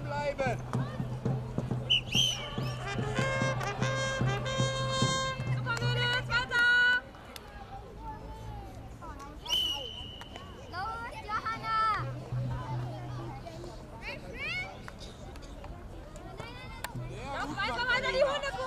bleiben. Super Mädels, weiter! Los, Johanna! Gut, weiter, weiter die Hundekurve!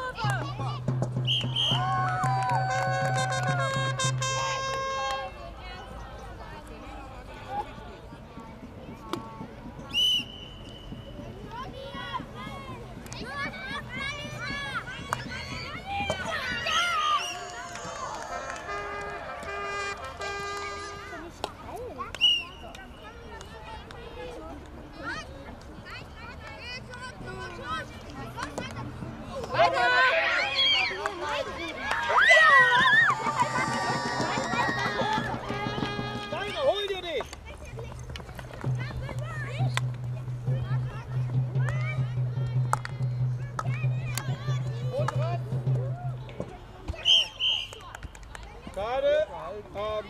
Schade. Ähm,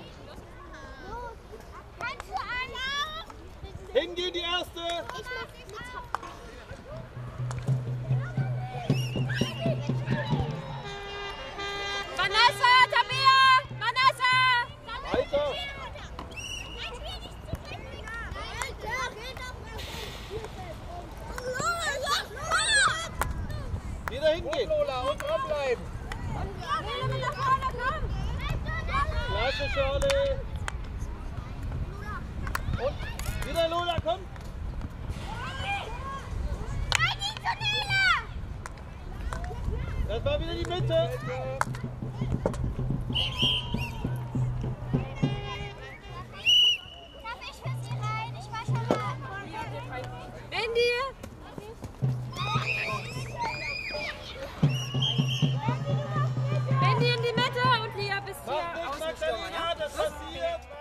hingehen die erste. Vanessa, Tabea! Vanessa! Weiter. Wieder Und hingehen. Lola, und dranbleiben. Mit nach vorne, komm! Danke, Shirley. Und wieder Lola, komm. Das war wieder die Mitte. Darf ich für Sie rein? Ich war schon mal. Wendy! 我呀。